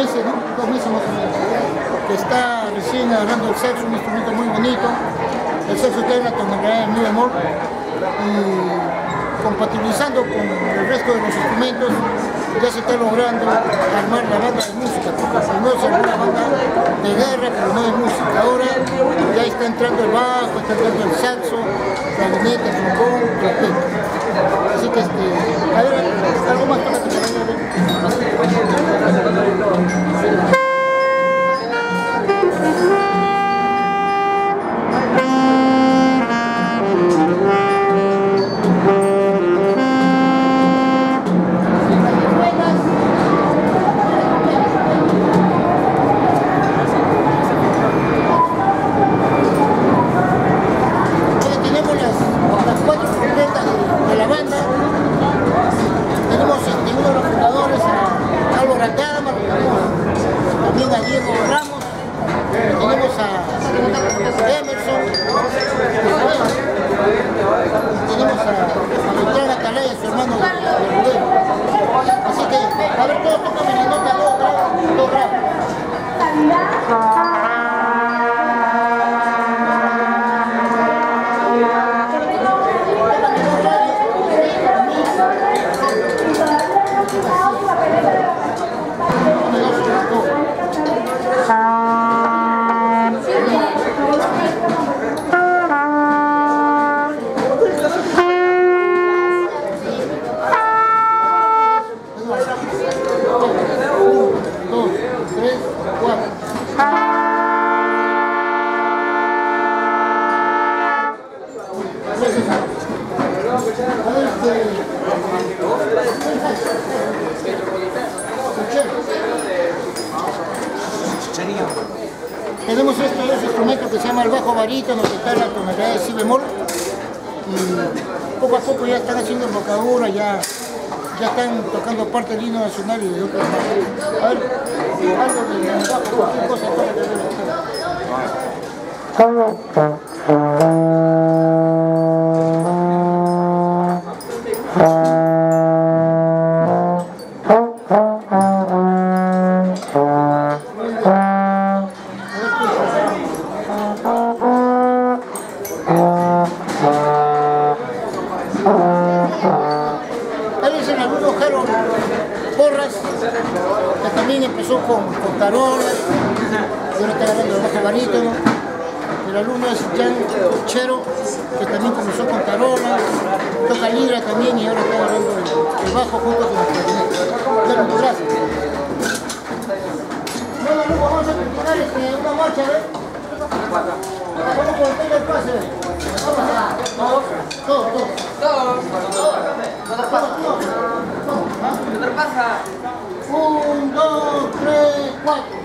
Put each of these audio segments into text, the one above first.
meses. Dos meses que está recién agarrando el saxo, un instrumento muy bonito, el saxo tiene la tonalidad de mi bemol y compatibilizando con el resto de los instrumentos ya se está logrando armar la banda de música, primero se armó la banda de guerra, pero no de música. Ahora ya está entrando el bajo, está entrando el saxo, clarinete, trombón, trompeta. Así que, este, a ver, algo más para Thank you. Tenemos estos dos instrumentos que se llama el bajo barítono, que está en la tonalidad de si bemol. Poco a poco ya están haciendo embocadura, ya ya están tocando parte del himno nacional y de otros. A ver, algo de bajo, cualquier cosa el, el bajo junto con el. Bueno, pues, gracias. Bueno, Lugo, vamos a continuar este, una marcha, ¿eh? Vamos contar el pase. Vamos a... Todos, todos, todos. Un, dos, tres, cuatro.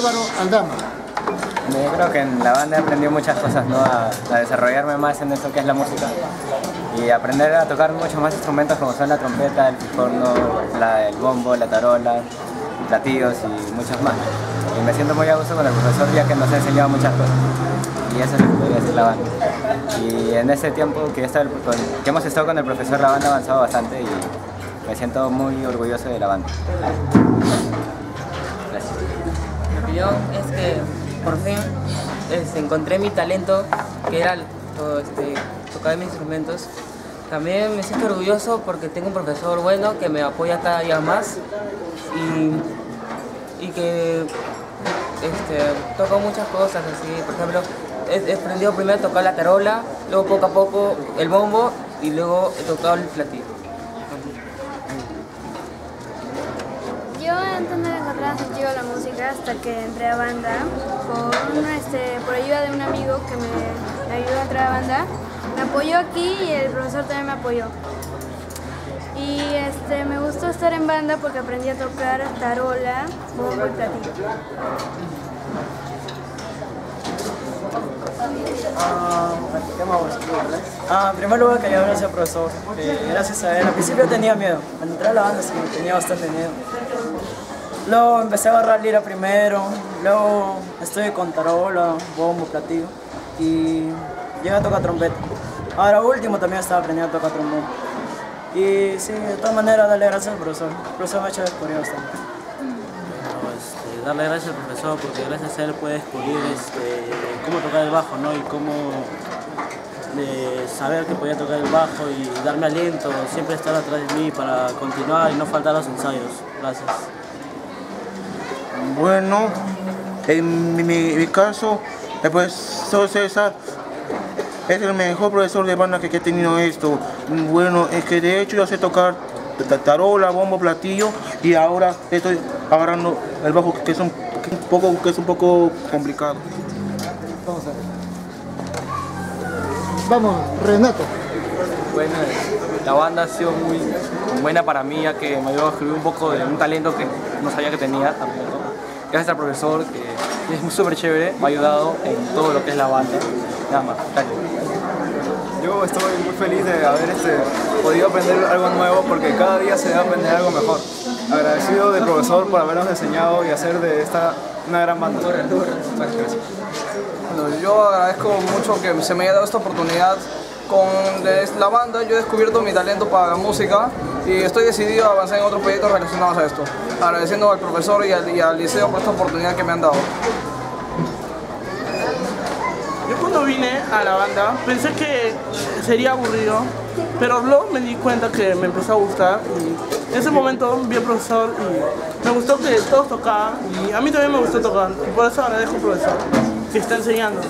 Álvaro Aldama. Yo creo que en la banda he aprendido muchas cosas, ¿no? A, desarrollarme más en esto que es la música y aprender a tocar muchos más instrumentos como son la trompeta, el picorno, el bombo, la tarola, platillos y muchos más. Y me siento muy a gusto con el profesor ya que nos ha enseñado muchas cosas. Y eso es lo que podría decir la banda. Y en ese tiempo que hemos estado con el profesor, la banda ha avanzado bastante y me siento muy orgulloso de la banda. Opinión es que por fin este, encontré mi talento, que era este, tocar mis instrumentos. También me siento orgulloso porque tengo un profesor bueno que me apoya cada día más y, que este, toco muchas cosas así. Por ejemplo, he, aprendido primero a tocar la tarola, luego poco a poco el bombo y luego he tocado el platillo. Yo antes no le encontraba sentido a la música hasta que entré a banda por, este, por ayuda de un amigo que me, ayudó a entrar a banda. Me apoyó aquí y el profesor también me apoyó. Y este, me gustó estar en banda porque aprendí a tocar tarola, bombo y platillo. Ah, ah, en primer lugar quería gracias al profesor, gracias a él, al principio tenía miedo, al entrar a la banda sí, tenía bastante miedo. Luego empecé a agarrar lira primero, luego estoy con tarola, bombo, platillo y llegué a tocar trompeta. Ahora último también estaba aprendiendo a tocar trompeta. Y sí, de todas maneras darle gracias al profesor, el profesor me ha hecho descubrir bastante darle gracias al profesor porque gracias a él puede descubrir este, cómo tocar el bajo ¿no? y cómo saber que podía tocar el bajo y darme aliento, siempre estar atrás de mí para continuar y no faltar los ensayos. Gracias. Bueno, en mi, caso, el profesor César es el mejor profesor de banda que, he tenido esto. Bueno, es que de hecho yo sé tocar tarola, bombo, platillo y ahora estoy agarrando el bajo que es un, poco, que es un poco complicado. Vamos a ver. Vamos, Renato. Bueno, la banda ha sido muy buena para mí, ya que me ayudó a escribir un poco de un talento que no sabía que tenía Gracias al profesor, que es súper chévere, me ha ayudado en todo lo que es la banda. Nada más, Yo estoy muy feliz de haber este, podido aprender algo nuevo porque cada día se debe aprender algo mejor agradecido del profesor por habernos enseñado y hacer de esta una gran banda. yo agradezco mucho que se me haya dado esta oportunidad. Con la banda yo he descubierto mi talento para la música y estoy decidido a avanzar en otros proyectos relacionados a esto. Agradeciendo al profesor y al, y liceo por esta oportunidad que me han dado. Yo cuando vine a la banda pensé que sería aburrido, pero luego me di cuenta que me empezó a gustar y en ese momento vi al profesor y me gustó que todos tocaban y a mí también me gustó tocar y por eso agradezco al profesor que está enseñando.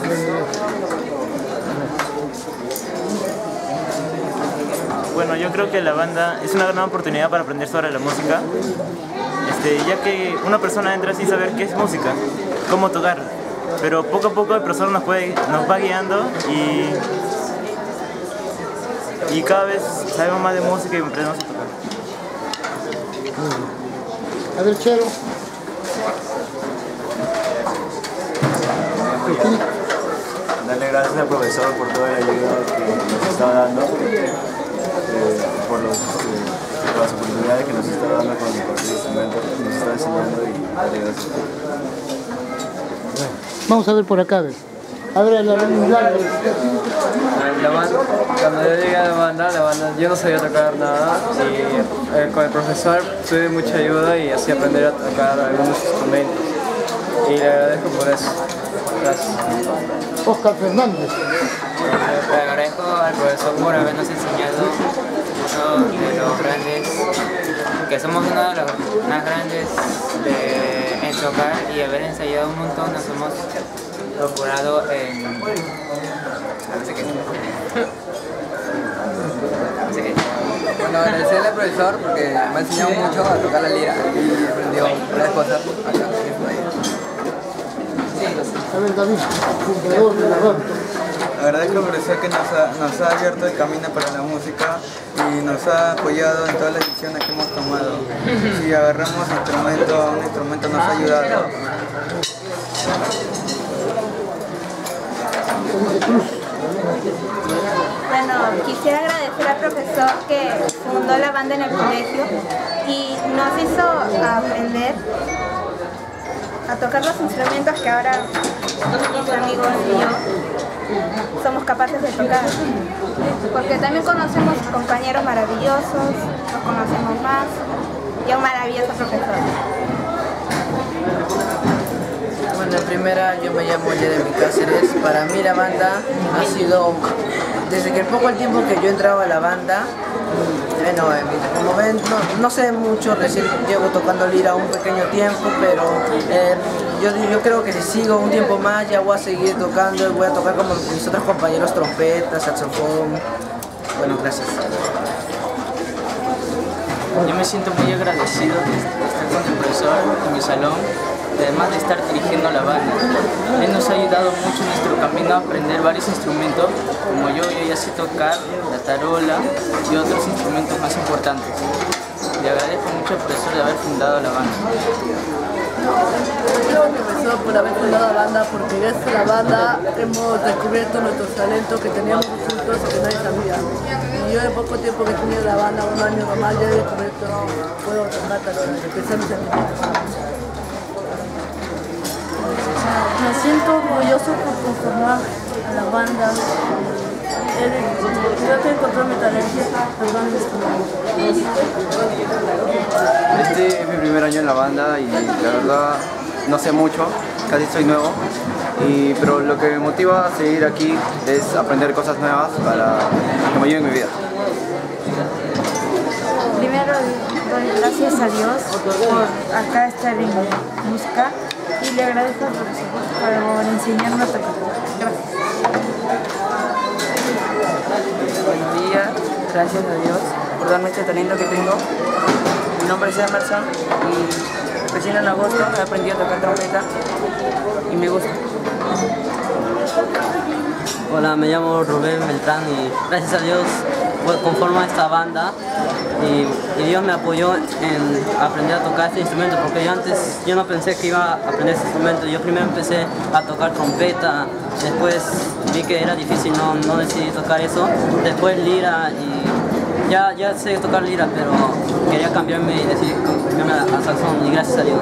Bueno, yo creo que la banda es una gran oportunidad para aprender sobre la música, este, ya que una persona entra sin saber qué es música, cómo tocar pero poco a poco el profesor nos, puede, nos va guiando y, y cada vez sabemos más de música y aprendemos a tocar. A ver, Chero. Darle gracias al profesor por toda la ayuda que nos está dando, por, los, eh, por, las oportunidades que nos está dando con el instrumento, nos está enseñando y. Vamos a ver por acá. A ver, la, la, la banda, cuando yo llegué a la banda, la banda, yo no sabía tocar nada y eh, con el profesor tuve mucha ayuda y así aprender a tocar algunos instrumentos. Y le agradezco por eso. Gracias. Oscar Fernández. Le agradezco al profesor por habernos enseñado de los grandes, que somos uno de los más grandes de tocar y haber ensayado un montón, nos hemos procurado en... No sé qué. No sé qué. Bueno, agradecerle al profesor porque me ha enseñado mucho a tocar la lira y aprendió varias cosas acá. Agradezco al profesor que nos ha, nos ha abierto el camino para la música y nos ha apoyado en todas las decisiones que hemos tomado. Si agarramos instrumento a un instrumento nos ha ayudado. Bueno, quisiera agradecer al profesor que fundó la banda en el colegio y nos hizo aprender a tocar los instrumentos que ahora mis amigos y yo somos capaces de tocar. Porque también conocemos compañeros maravillosos, nos conocemos más y a un maravilloso profesor. Bueno, en primera yo me llamo Jeremy Cáceres. Para mí la banda ha sido, desde que poco el tiempo que yo entraba a la banda, bueno, eh, como ven, no, no sé mucho, recién llevo tocando lira un pequeño tiempo, pero eh, yo, yo creo que si sigo un tiempo más ya voy a seguir tocando, y voy a tocar como mis otros compañeros trompeta, saxofón. Bueno, gracias. Yo me siento muy agradecido de estar con el profesor en mi salón, además de estar dirigiendo la banda. Él nos ha ayudado mucho en nuestro camino a aprender varios instrumentos, como yo, yo ya sé tocar la tarola y otros instrumentos más importantes. Le agradezco mucho al profesor de haber fundado la banda. Al profesor por haber fundado la banda, porque a la banda hemos descubierto nuestros talentos que teníamos ocultos y que nadie sabía. Y yo en poco tiempo que tenido la banda, un año normal, ya he descubierto, puedo tocar tarola, empecé a mis Me siento orgulloso por conformar a la banda. Este es mi primer año en la banda y la verdad no sé mucho, casi soy nuevo, y, pero lo que me motiva a seguir aquí es aprender cosas nuevas para que me ayuden en mi vida. Primero doy gracias a Dios por acá estar en música y le agradezco por enseñarme a tocar. Gracias. Gracias a Dios por darme este talento que tengo. Mi nombre es Emerson y recién en agosto he aprendido a tocar trompeta y me gusta. Hola, me llamo Rubén Beltrán y gracias a Dios conformo esta banda y, y Dios me apoyó en aprender a tocar este instrumento porque yo antes yo no pensé que iba a aprender este instrumento. Yo primero empecé a tocar trompeta, después vi que era difícil, no, no decidí tocar eso, después lira y ya, ya sé tocar lira pero quería cambiarme y decidí cambiarme a, a saxón y gracias a Dios.